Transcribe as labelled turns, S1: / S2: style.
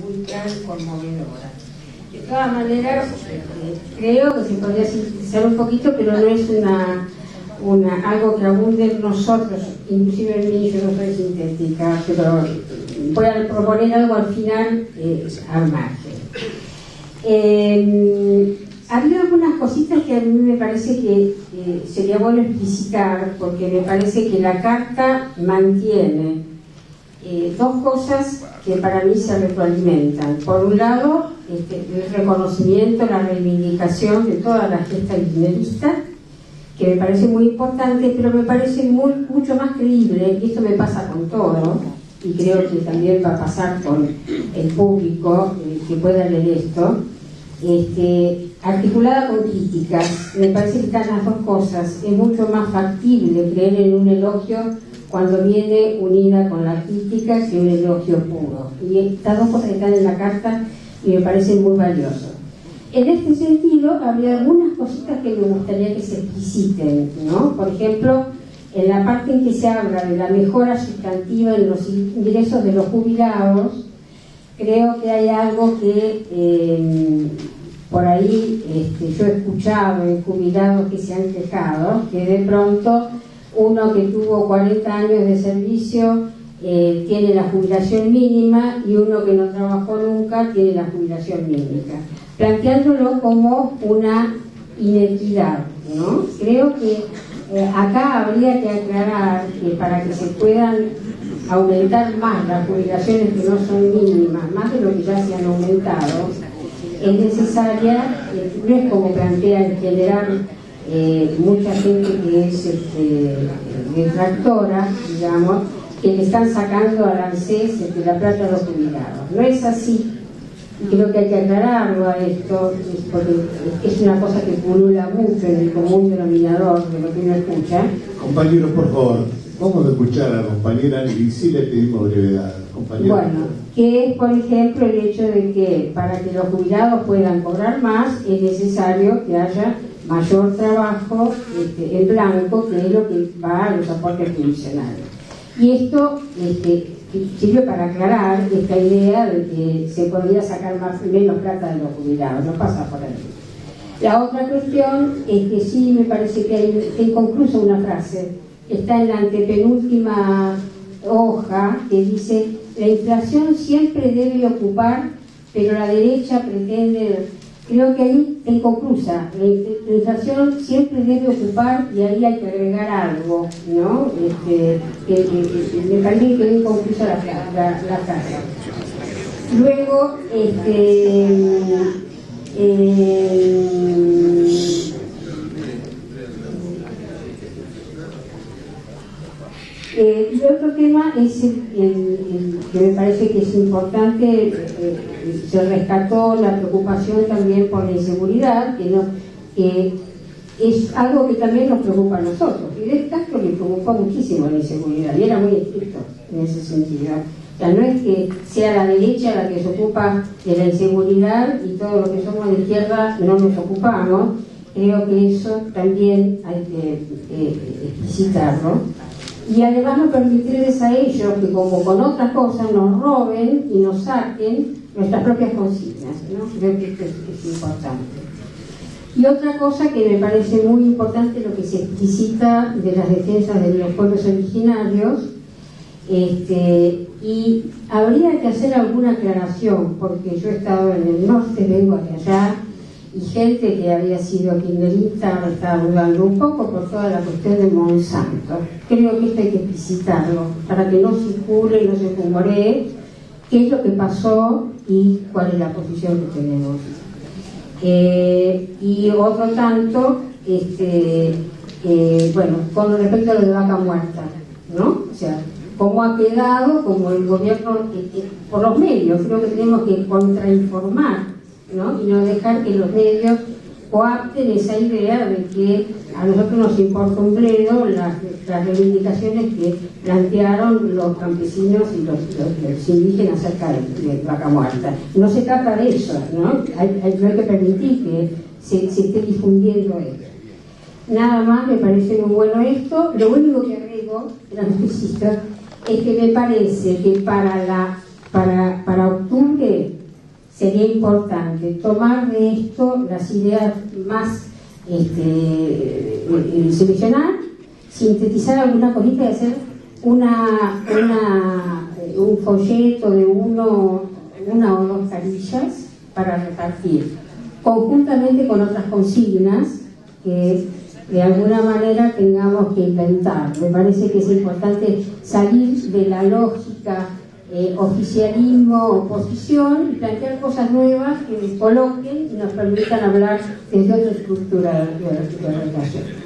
S1: muy y conmovedora. De todas maneras, eh, creo que se podría sintetizar un poquito, pero no es una, una, algo que abunde en nosotros, inclusive en mí, yo no soy sintética, pero voy a proponer algo al final eh, al margen. Eh, había algunas cositas que a mí me parece que sería bueno explicitar, porque me parece que la carta mantiene eh, dos cosas que para mí se retroalimentan. Por un lado, este, el reconocimiento, la reivindicación de toda la gesta kirchnerista, que me parece muy importante, pero me parece muy, mucho más creíble, y esto me pasa con todo, y creo que también va a pasar con el público eh, que pueda leer esto, este, articulada con críticas, me parece que están las dos cosas. Es mucho más factible creer en un elogio cuando viene unida con la crítica que un elogio puro. Y estas dos cosas están en la carta y me parecen muy valiosas. En este sentido, habría algunas cositas que me gustaría que se expliciten, ¿no? Por ejemplo, en la parte en que se habla de la mejora sustantiva en los ingresos de los jubilados, creo que hay algo que eh, por ahí este, yo he escuchado en jubilados que se han quejado, que de pronto uno que tuvo 40 años de servicio eh, tiene la jubilación mínima y uno que no trabajó nunca tiene la jubilación mínima, planteándolo como una inequidad. ¿no? Creo que eh, acá habría que aclarar que para que se puedan aumentar más las jubilaciones que no son mínimas, más de lo que ya se han aumentado, es necesaria, eh, no es como plantea en general eh, mucha gente que es este, detractora, digamos, que le están sacando al ANSES este, la plata a los jubilados. No es así. Y creo que hay que aclararlo a esto, porque es una cosa que pulula mucho en el común denominador de lo que uno escucha.
S2: Compañeros, por favor, vamos a escuchar a la compañera y sí le pedimos brevedad.
S1: Bueno, que es, por ejemplo, el hecho de que para que los jubilados puedan cobrar más es necesario que haya mayor trabajo este, en blanco, que es lo que va a los aportes funcionales. Y esto este, sirve para aclarar esta idea de que se podría sacar más menos plata de los jubilados, no pasa por ahí. La otra cuestión es que sí me parece que hay que una frase, está en la antepenúltima hoja que dice la inflación siempre debe ocupar, pero la derecha pretende Creo que ahí es inconclusa. La inflación siempre debe ocupar y ahí hay que agregar algo, ¿no? Este, me parece que inconclusa la, la, frase. Luego, este, eh, Eh, y otro tema es que me parece que es importante, eh, eh, se rescató la preocupación también por la inseguridad, que, es algo que también nos preocupa a nosotros. Y de Castro le preocupó muchísimo la inseguridad y era muy estricto en ese sentido. O sea, no es que sea la derecha la que se ocupa de la inseguridad y todos los que somos de izquierda no nos ocupamos. Creo que eso también hay que explicitarlo y además no permitirles a ellos que como con otras cosas nos roben y nos saquen nuestras propias consignas. ¿no? Creo que esto es, importante. Y otra cosa que me parece muy importante, lo que se explicita de las defensas de los pueblos originarios, este, y habría que hacer alguna aclaración, porque yo he estado en el norte, vengo de allá, y gente que había sido kirchnerista ahora está dudando un poco por toda la cuestión de Monsanto. Creo que esto hay que explicitarlo para que no circule no se rumoree qué es lo que pasó y cuál es la posición que tenemos. Eh, y otro tanto, este, eh, bueno, con respecto a lo de vaca muerta, ¿no? O sea, cómo ha quedado, como el gobierno, eh, por los medios, creo que tenemos que contrainformar ¿no? y no dejar que los medios coapten esa idea de que a nosotros nos importa un bledo las, reivindicaciones que plantearon los campesinos y los, indígenas acerca de, Vaca Muerta. No se trata de eso, ¿no? Hay, hay, que permitir que se, esté difundiendo esto. Nada más, me parece muy bueno esto. Lo único que agrego, es que me parece que para, la, para, para octubre sería importante tomar de esto las ideas más este, eh, eh, seleccionar, sintetizar alguna cosita y hacer una, una, eh, un folleto de uno, una o dos carillas para repartir, conjuntamente con otras consignas que de alguna manera tengamos que intentar. Me parece que es importante salir de la lógica eh, oficialismo, oposición y plantear cosas nuevas que nos coloquen y nos permitan hablar desde otra estructura de, de relación.